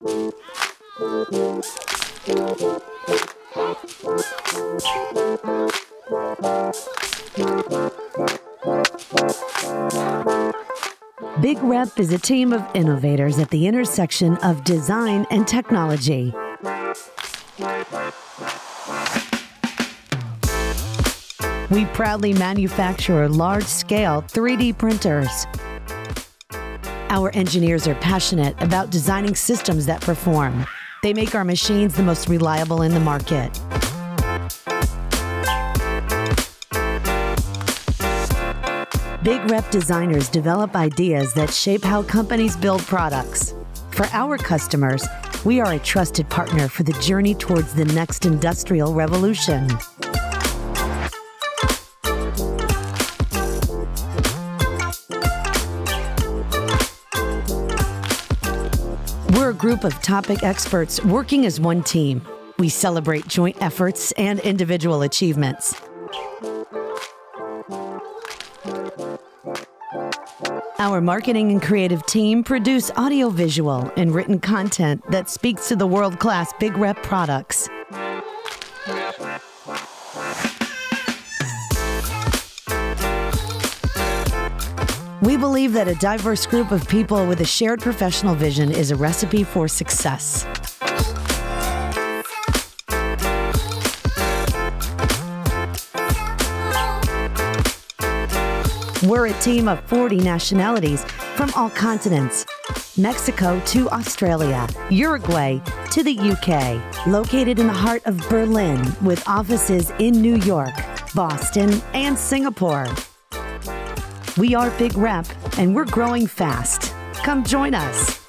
Big Rep is a team of innovators at the intersection of design and technology. We proudly manufacture large scale 3D printers. Our engineers are passionate about designing systems that perform. They make our machines the most reliable in the market. Big Rep designers develop ideas that shape how companies build products. For our customers, we are a trusted partner for the journey towards the next industrial revolution. We're a group of topic experts working as one team. We celebrate joint efforts and individual achievements. Our marketing and creative team produce audiovisual and written content that speaks to the world class Big Rep products. We believe that a diverse group of people with a shared professional vision is a recipe for success. We're a team of 40 nationalities from all continents Mexico to Australia, Uruguay to the UK, located in the heart of Berlin with offices in New York, Boston, and Singapore. We are Big Rep, and we're growing fast. Come join us.